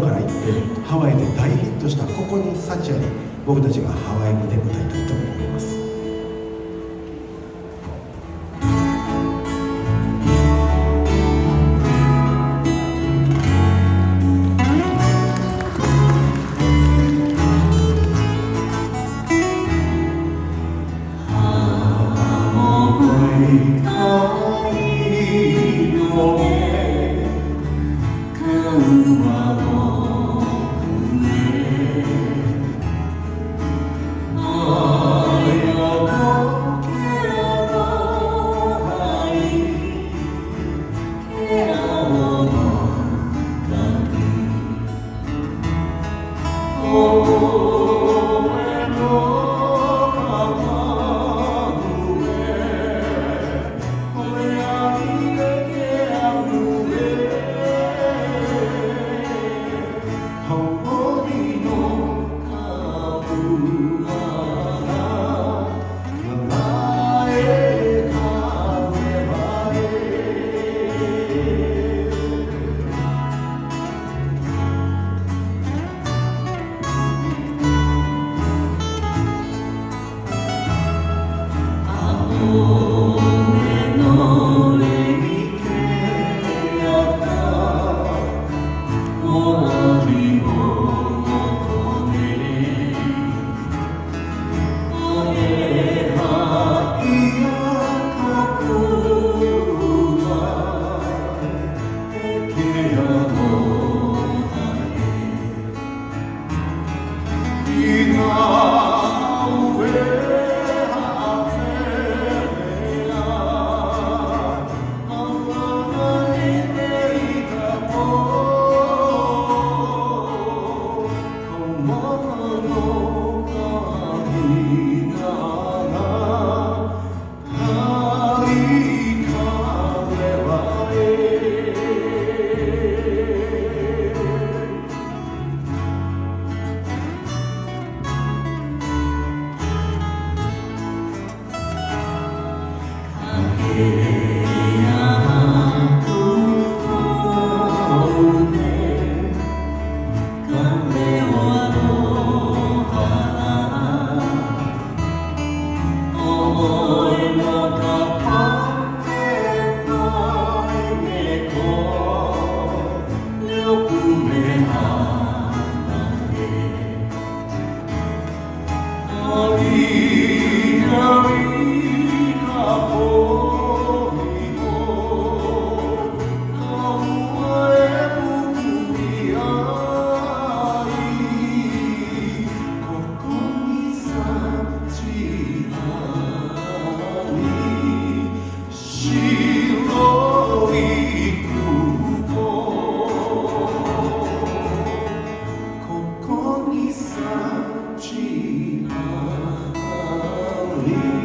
から行ってハワイで大ヒットしたここに幸あり僕たちがハワイ語で歌いたいと思います。Oh, oh, oh. い me.